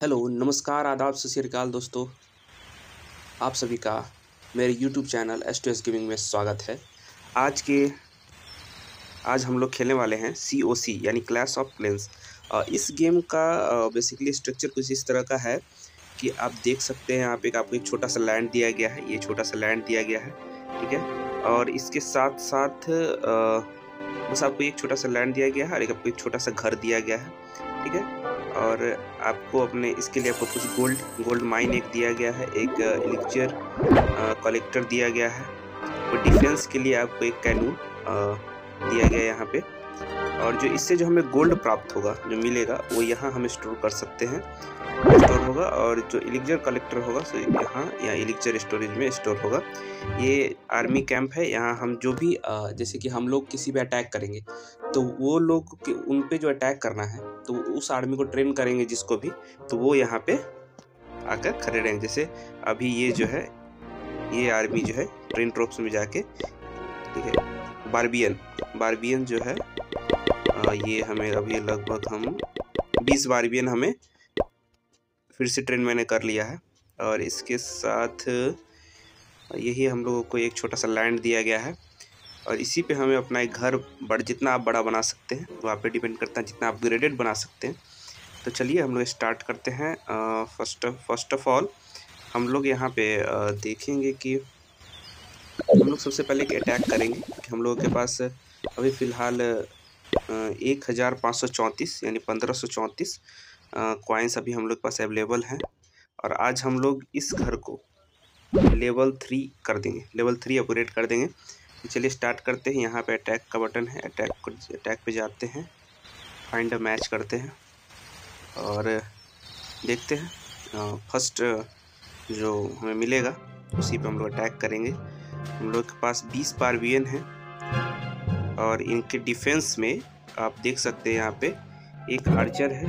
Hello, नमस्कार, आदाब सत दोस्तों। आप सभी का मेरे YouTube channel S two S gaming में स्वागत है। आज के, आज हम लोग खेलने वाले हैं सी ओ सी यानी क्लैश ऑफ़ क्लेंस इस गेम का बेसिकली स्ट्रक्चर कुछ इस तरह का है कि आप देख सकते हैं, यहाँ पे आपको एक छोटा सा लैंड दिया गया है, ये छोटा सा लैंड दिया गया है, ठीक है? और इसके साथ साथ बस आपको एक छोटा सा लैंड दिया गया है और एक आपको एक छोटा सा घर दिया गया है। ठीक है? और आपको अपने इसके लिए आपको कुछ गोल्ड गोल्ड माइन एक दिया गया है, एक एलिक्चर कलेक्टर दिया गया है। और डिफेंस के लिए आपको एक कैनून दिया गया है यहाँ पे। और जो इससे जो हमें गोल्ड प्राप्त होगा, जो मिलेगा, वो यहाँ हम स्टोर कर सकते हैं। स्टोर होगा और जो इलिक्जर कलेक्टर होगा, सो यहाँ या इलिक्जर स्टोरेज में स्टोर होगा। ये आर्मी कैंप है, यहाँ हम जो भी जैसे कि हम लोग किसी भी अटैक करेंगे तो वो लोग उन पे जो अटैक करना है तो उस आर्मी को ट्रेन करेंगे जिसको भी तो वो यहाँ पे आकर खड़े रहेंगे। जैसे अभी ये जो है, ये आर्मी जो है ट्रेन ट्रोप्स में जाके, ठीक है बारबियन बारबियन जो है आ, ये हमें अभी लगभग हम बीस बारबियन हमें फिर से ट्रेन मैंने कर लिया है। और इसके साथ यही हम लोगों को एक छोटा सा लैंड दिया गया है। और इसी पे हमें अपना एक घर बड़ जितना आप बड़ा बना सकते हैं वो आप पे डिपेंड करता है जितना आप ग्रेडेड बना सकते हैं। तो चलिए हम लोग स्टार्ट करते हैं। फ़र्स्ट फ़र्स्ट ऑफ़ ऑल हम लोग यहाँ पे आ, देखेंगे कि हम लोग सबसे पहले एक अटैक करेंगे कि हम लोगों के पास अभी फ़िलहाल एक हज़ार पाँच सौ चौंतीस यानी पंद्रह सौ चौंतीस कॉइन्स अभी हम लोग पास अवेलेबल हैं। और आज हम लोग इस घर को लेवल थ्री कर देंगे। लेवल थ्री अपग्रेड कर देंगे। चलिए स्टार्ट करते हैं। यहाँ पे अटैक का बटन है। अटैक अटैक पे जाते हैं। फाइंड अ मैच करते हैं। और देखते हैं। फ़र्स्ट जो हमें मिलेगा, उसी पे हम लोग अटैक करेंगे। हम लोग के पास बीस पारवियन हैं। और इनके डिफेंस में आप देख सकते हैं यहाँ पे एक आर्चर है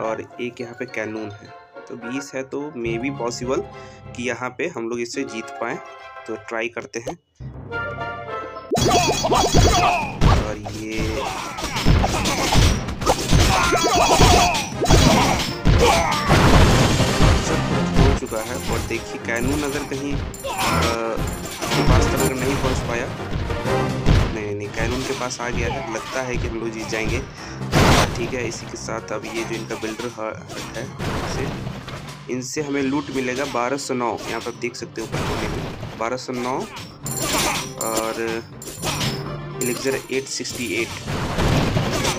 और एक यहाँ पे कैनून है। तो बीस है तो मे बी पॉसिबल कि यहाँ पे हम लोग इससे जीत पाए। तो ट्राई करते हैं। और ये हो चुका है और देखिए कैनून अगर कहीं पास तक नहीं पहुँच पाया नहीं नहीं कैनून के पास आ गया है लगता है कि हम लोग जीत जाएँगे। ठीक है, इसी के साथ अब ये जो इनका बिल्डर है इसे, इनसे हमें लूट मिलेगा बारह सौ नौ। यहाँ पर आप देख सकते हो ऊपर कोने में। बारह सौ नौ और एलेक्जर एट सिक्सटी एट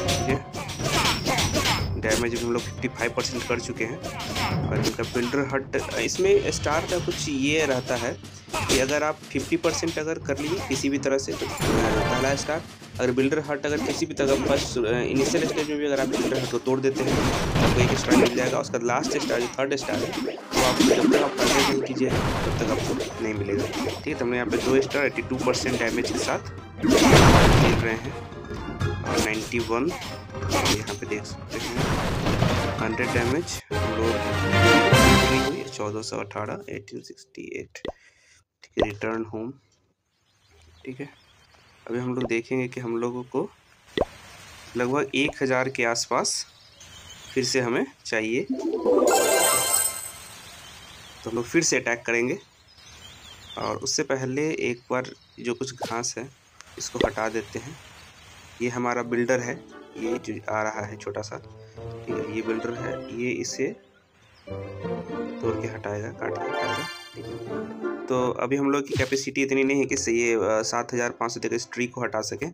ठीक है? डैमेज हम लोग फिफ्टी फाइव परसेंट कर चुके हैं। और इनका बिल्डर हट इसमें स्टार का कुछ ये रहता है कि अगर आप 50 परसेंट अगर कर लिए किसी भी तरह से तो पहला स्टार अगर बिल्डर हट अगर किसी भी तरह फ़र्स्ट इनिशियल स्टेज में भी अगर आप बिल्डर हट को तोड़ देते हैं तो आपको एक स्टार मिल जाएगा। उसका लास्ट स्टार जो थर्ड स्टार है, वो आप जब तक आप कंप्लीट नहीं कीजिए, तब तक आपको नहीं मिलेगा। ठीक है तो हमने यहाँ पे दो star eighty two percent damage के साथ खेल रहे हैं। और नाइन्टी वन यहाँ पे देख सकते हैं हंड्रेड डैमेज चौदह सौ अठारह eighteen sixty eight return home ठीक है? अभी हम लोग देखेंगे कि हम लोगों को लगभग एक हज़ार के आसपास फिर से हमें चाहिए। तो हम लोग फिर से अटैक करेंगे। और उससे पहले एक बार जो कुछ घास है, इसको हटा देते हैं। ये हमारा बिल्डर है। ये जो आ रहा है छोटा सा, ठीक है? ये बिल्डर है। ये इसे तोड़ के हटाएगा, काट के हटाएगा। ठीक है? तो अभी हम लोग की कैपेसिटी इतनी नहीं है कि ये सात हज़ार पाँच सौ तक इस ट्री को हटा सकें।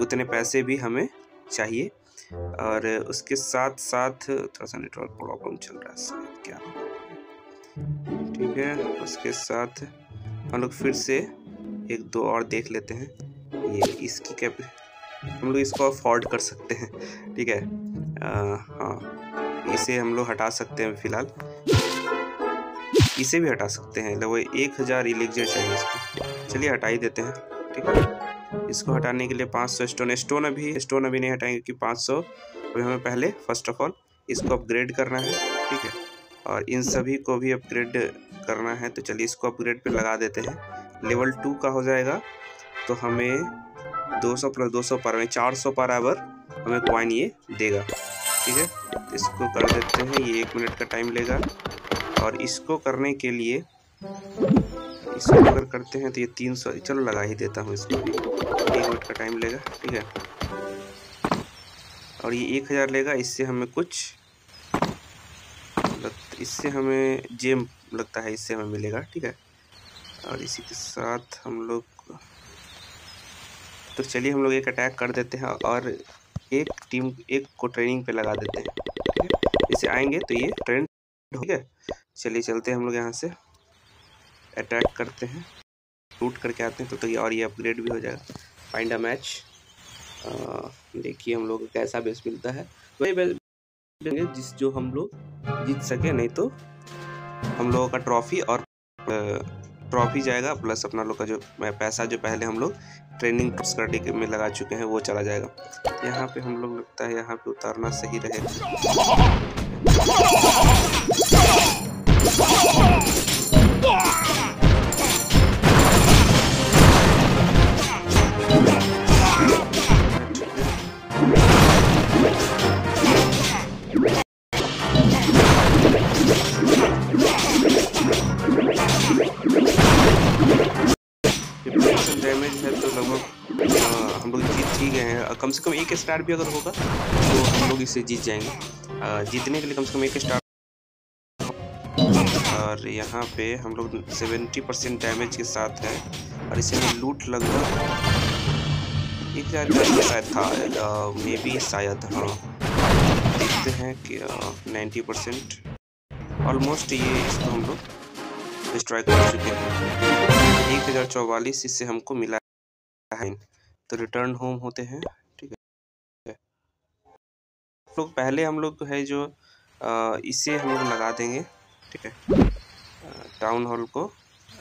उतने पैसे भी हमें चाहिए। और उसके साथ साथ थोड़ा सा नेटवर्क प्रॉब्लम चल रहा है क्या ठीक है उसके साथ हम लोग फिर से एक दो और देख लेते हैं। ये इसकी कैप हम लोग इसको अफोर्ड कर सकते हैं। ठीक है आ, हाँ इसे हम लोग हटा सकते हैं फ़िलहाल। इसे भी हटा सकते हैं। लगभग एक हज़ार इलेक्जर चाहिए इसको। चलिए हटा ही देते हैं, ठीक है? इसको हटाने के लिए पाँच सौ स्टोन स्टोन अभी स्टोन अभी नहीं हटाएँगे क्योंकि पाँच सौ अभी हमें पहले फ़र्स्ट ऑफ़ ऑल इसको अपग्रेड करना है, ठीक है? और इन सभी को भी अपग्रेड करना है तो चलिए इसको अपग्रेड पे लगा देते हैं। लेवल टू का हो जाएगा तो हमें 200 प्लस 200 पर चार सौ पर आवर हमें कॉइन ये देगा, ठीक है? इसको कर देते हैं, ये एक मिनट का टाइम लेगा। और इसको करने के लिए, इसको अगर करते हैं तो ये तीन सौ, चलो लगा ही देता हूँ इसको। एक मिनट का टाइम लेगा, ठीक है? और ये एक हज़ार लेगा, इससे हमें कुछ इससे हमें जेम लगता है, इससे हमें मिलेगा, ठीक है? और इसी के साथ हम लोग तो चलिए हम लोग एक अटैक कर देते हैं और एक टीम एक को ट्रेनिंग पे लगा देते हैं है? इसे आएँगे तो ये ट्रेंड ठीक है? चलिए चलते हैं हम लोग यहाँ से। अटैक करते हैं। टूट करके आते हैं तो, तो ये और ये अपग्रेड भी हो जाएगा। फाइंड अ मैच देखिए हम लोग कैसा बेस मिलता है। वही बेस जिस जो हम लोग जीत सके नहीं तो हम लोगों का ट्रॉफी और ट्रॉफी जाएगा प्लस अपना लोग का जो पैसा जो पहले हम लोग ट्रेनिंग करने में लगा चुके हैं वो चला जाएगा। यहाँ पे हम लोग लगता है यहाँ पे उतारना सही रहेगा। से कम एक स्टार भी अगर होगा तो हम लोग इसे जीत जाएँगे। जीतने के लिए कम से कम एक स्टार और यहाँ पे हम लोग 70 परसेंट डैमेज के साथ है। और इसे हमें लूट लगभग एक हज़ार शायद था मे बी शायद हाँ। देखते हैं कि नाइन्टी परसेंट ऑलमोस्ट ये इसको हम लोग डिस्ट्रॉय कर चुके हैं। एक हज़ार चौवालीस इससे हमको मिला है। तो रिटर्न होम होते हैं। लोग पहले हम लोग है जो इसे हम लोग लगा देंगे, ठीक है? टाउन हॉल को,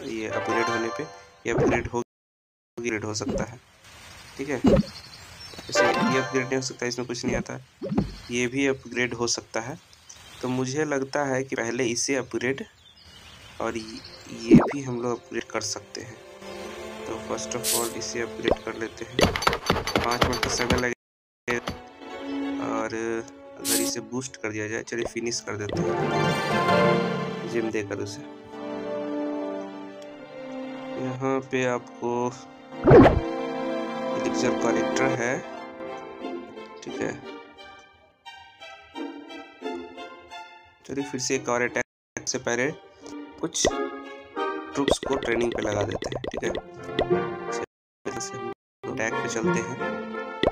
ये अपग्रेड होने पे, ये अपग्रेड हो अपग्रेड हो सकता है, ठीक है? जैसे ये अपग्रेड नहीं हो सकता, इसमें कुछ नहीं आता। ये भी अपग्रेड हो सकता है। तो मुझे लगता है कि पहले इसे अपग्रेड और ये भी हम लोग अपग्रेड कर सकते हैं। तो फ़र्स्ट ऑफ़ ऑल इसे अपग्रेड कर लेते हैं। पाँच मिनट का समय लगेगा और अगर इसे बूस्ट कर दिया जाए, चलिए फिनिश कर देते हैं। जिम देकर उसे। यहाँ पे आपको एलिक्सर कलेक्टर है। ठीक है। चलिए फिर से एक और अटैक से पहले कुछ ट्रूप्स को ट्रेनिंग पे लगा देते हैं। ठीक है। अटैक पे चलते हैं।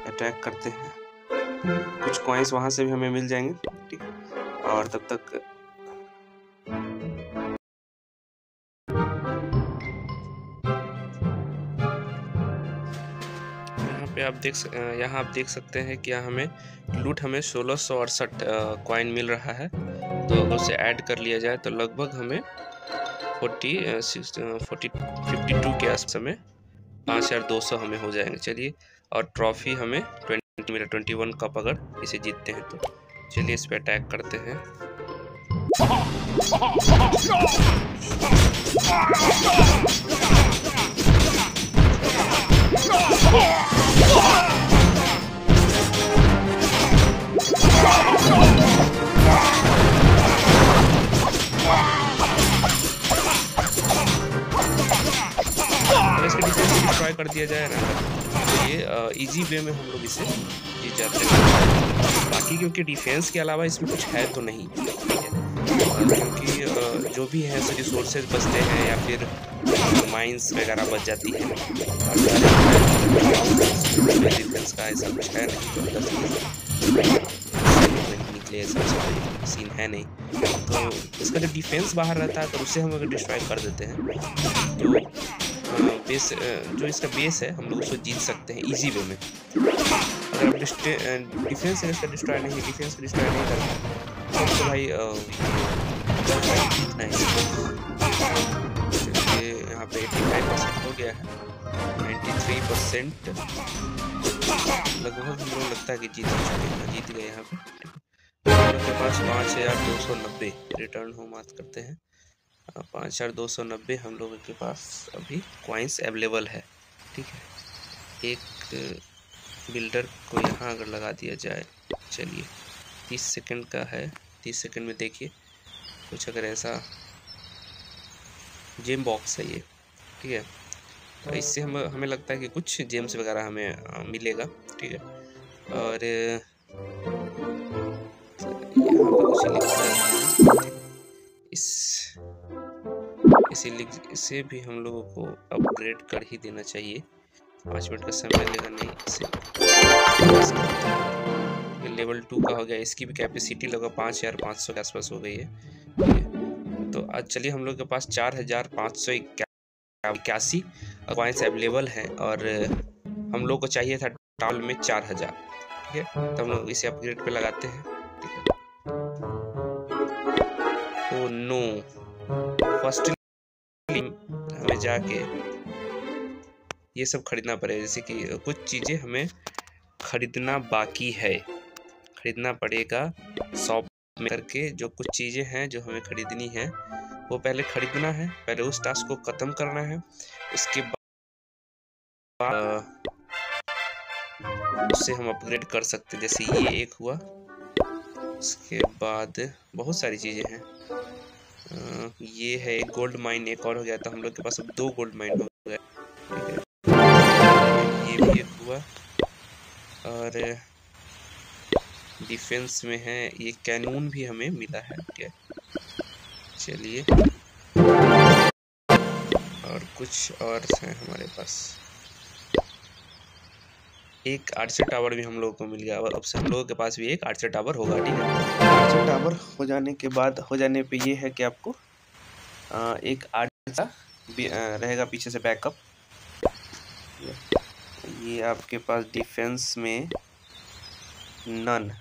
अटैक करते हैं। कुछ कॉइन्स वहाँ से भी हमें मिल जाएँगे। ठीक और तब तक यहाँ पे आप देख यहाँ आप देख सकते हैं कि हमें लूट हमें सोलह सौ अड़सठ कॉइन मिल रहा है। तो उसे ऐड कर लिया जाए तो लगभग हमें फोर्टी फोर्टी फिफ्टी टू के आस हमें पाँच हज़ार दो सौ हमें हो जाएँगे। चलिए, और ट्रॉफी हमें मेरा ट्वेंटी वन कप अगर इसे जीतते हैं तो चलिए इस पर अटैक करते हैं ट्राई कर दिया जाए ना तो ये इजी वे में हम लोग इसे जीत जाते हैं। बाकी क्योंकि डिफेंस के अलावा इसमें कुछ है तो नहीं। क्योंकि जो भी है रिसोर्सेज बचते हैं या फिर माइंस वगैरह बच जाती है। डिफेंस का ऐसा कुछ है नहीं निकले ऐसा सीन है नहीं। तो इसका जब डिफेंस बाहर रहता है तो उसे हम अगर डिस्ट्रॉय कर देते हैं तो बेस जो इसका बेस है, हम लोग उसको जीत सकते हैं इजी वे में। अगर हम डिफेंस इसका डिस्ट्रॉय नहीं डिफेंस का डिस्ट्रॉय नहीं करते तो भाई जीतना ही यहाँ पे एट्टी फाइव परसेंट हो गया है। नाइन्टी थ्री परसेंट लगभग हम लोग लगता है कि जीत चुके हैं जीत गए यहाँ पे के पास पाँच हज़ार दो सौ नब्बे रिटर्न होम बात करते हैं। पाँच हज़ार दो सौ नब्बे हम लोगों के पास अभी कॉइन्स अवेलेबल है ठीक है? एक बिल्डर को यहाँ अगर लगा दिया जाए चलिए तीस सेकंड का है तीस सेकंड में देखिए कुछ अगर ऐसा जेम बॉक्स है ये ठीक है? तो इससे हम हमें लगता है कि कुछ जेम्स वगैरह हमें मिलेगा ठीक है? और तो यहाँ पर कुछ इस इसे इसे भी हम लोगों को अपग्रेड कर ही देना चाहिए। पाँच मिनट का समय लेगा नहीं इसे ये लेवल टू का हो गया, इसकी भी कैपेसिटी लगभग पाँच हज़ार पाँच सौ के आसपास हो गई है। तो आज चलिए हम लोग के पास चार हज़ार पाँच सौ इक्यासी कॉइन्स अवेलेबल हैं और हम लोग को चाहिए था टॉल में चार हज़ार। ठीक है? तो हम लोग इसे अपग्रेड पे लगाते हैं। ठीक है? ओ नो फ़र्स्ट जाके ये सब खरीदना पड़ेगा जैसे कि कुछ चीज़ें हमें खरीदना बाकी है। खरीदना पड़ेगा शॉप में करके जो कुछ चीज़ें हैं जो हमें खरीदनी है, वो पहले खरीदना है, पहले उस टास्क को ख़त्म करना है। उसके बाद उससे हम अपग्रेड कर सकते हैं। जैसे ये एक हुआ। उसके बाद बहुत सारी चीज़ें हैं। ये है एक गोल्ड माइन एक और हो गया तो हम लोग के पास अब दो गोल्ड माइन हो गए। ये भी एक हुआ। और डिफेंस में है, ये कैनून भी हमें मिला है है। चलिए। और कुछ और है हमारे पास। एक आर्चर टावर भी हम लोगों को मिल गया अब से हम लोगों के पास भी एक आर्चर टावर होगा ठीक है? आर्चर टावर हो जाने के बाद हो जाने पे ये है कि आपको आ, एक आर्चर रहेगा पीछे से बैकअप। ये आपके पास डिफेंस में नन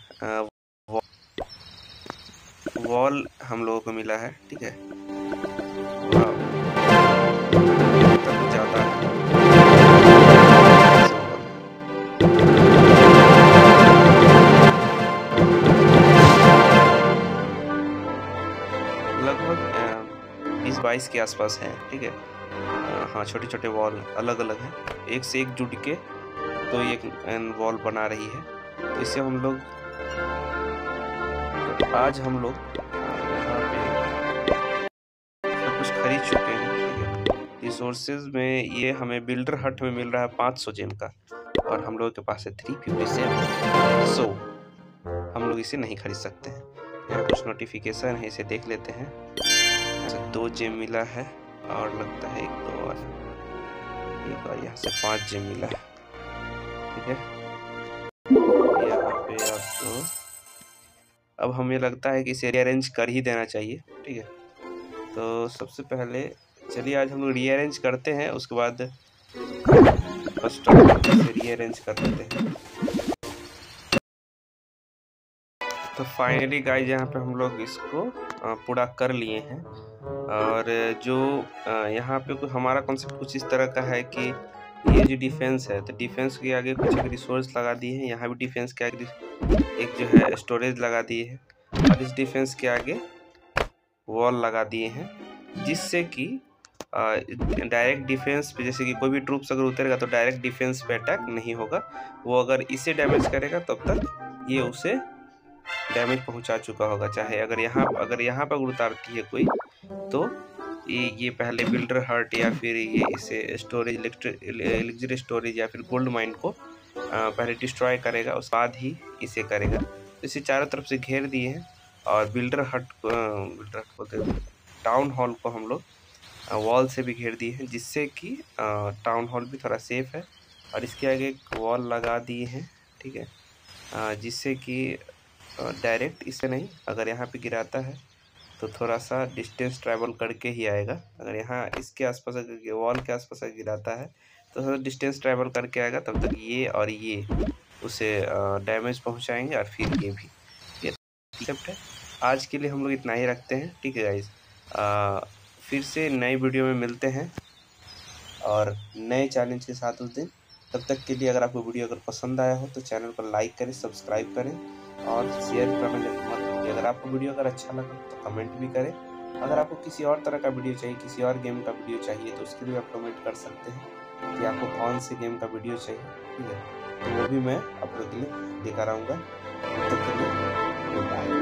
वॉल हम लोगों को मिला है ठीक है? ज़्यादा लगभग बीस बाईस के आसपास है, ठीक है? हाँ छोटे छोटे वॉल अलग अलग हैं। एक से एक जुट के तो एक वॉल बना रही है। तो इससे हम लोग तो आज हम लोग सब कुछ खरीद चुके हैं, ठीक है? रिसोर्सेज में ये हमें बिल्डर हट में मिल रहा है पाँच सौ जेम का और हम लोग के पास है थ्री फिफ्टी सेम सो हम लोग इसे नहीं खरीद सकते हैं। यहाँ कुछ नोटिफिकेशन है, इसे देख लेते हैं। अच्छा दो जेम मिला है और लगता है एक दो और। एक और यहाँ से पाँच जेम मिला है। ठीक है? यहाँ पे आपको अब हमें लगता है कि इसे रीअरेंज कर ही देना चाहिए। ठीक है? तो सबसे पहले चलिए आज हम लोग रीअरेंज करते हैं, उसके बाद फ़र्स्ट रीअरेंज कर देते हैं। तो फाइनली गाइज़ यहाँ पे हम लोग इसको पूरा कर लिए हैं। और जो यहाँ पे हमारा कॉन्सेप्ट कुछ इस तरह का है कि ये जो डिफेंस है तो डिफेंस के आगे कुछ एक रिसोर्स लगा दिए हैं। यहाँ भी डिफेंस के आगे एक जो है स्टोरेज लगा दिए हैं। और इस डिफेंस के आगे वॉल लगा दिए हैं, जिससे कि डायरेक्ट डिफेंस पे, जैसे कि कोई भी ट्रूप्स अगर उतरेगा तो डायरेक्ट डिफेंस पे अटैक नहीं होगा। वो अगर इसे डैमेज करेगा, तब तक ये उसे डैमेज पहुँचा चुका होगा चाहे अगर यहाँ अगर यहाँ पर उतारती है कोई तो ये ये पहले बिल्डर हर्ट या फिर ये इसे स्टोरेज इलेक्ट्रिक स्टोरेज या फिर गोल्ड माइन को आ, पहले डिस्ट्रॉय करेगा उसके बाद ही इसे करेगा। तो इसे चारों तरफ़ से घेर दिए हैं और बिल्डर हट बिल्डर हट बोलते टाउन हॉल को हम लोग वॉल से भी घेर दिए हैं जिससे कि टाउन हॉल भी थोड़ा सेफ़ है। और इसके आगे एक वॉल लगा दिए हैं ठीक है? जिससे कि डायरेक्ट इसे नहीं, अगर यहाँ पे गिराता है तो थोड़ा सा डिस्टेंस ट्रैवल करके ही आएगा। अगर यहाँ इसके आसपास अगर वॉल के आसपास अगर गिराता है तो थोड़ा डिस्टेंस ट्रैवल करके आएगा, तब तक ये और ये उसे डैमेज पहुँचाएँगे और फिर ये भी। ये है। आज के लिए हम लोग इतना ही रखते हैं, ठीक है गाइज़ फिर से नई वीडियो में मिलते हैं, और नए चैलेंज के साथ उस दिन तब तक के लिए अगर आपको वीडियो अगर पसंद आया हो तो चैनल को लाइक करें, सब्सक्राइब करें और शेयर करना मत भूलिए। अगर आपको वीडियो अगर अच्छा लगा तो कमेंट भी करें। अगर आपको किसी और तरह का वीडियो चाहिए, किसी और गेम का वीडियो चाहिए तो उसके लिए आप कमेंट कर सकते हैं कि आपको कौन से गेम का वीडियो चाहिए, ठीक है? तो वो भी मैं आप लोग के लिए लेकर आऊँगा। तब तक के लिए बाय